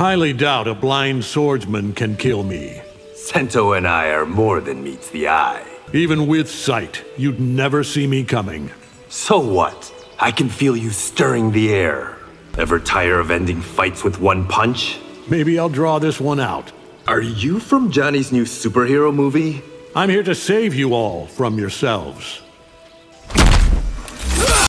Highly doubt a blind swordsman can kill me. Sento and I are more than meets the eye. Even with sight, you'd never see me coming. So what? I can feel you stirring the air. Ever tire of ending fights with one punch? Maybe I'll draw this one out. Are you from Johnny's new superhero movie? I'm here to save you all from yourselves.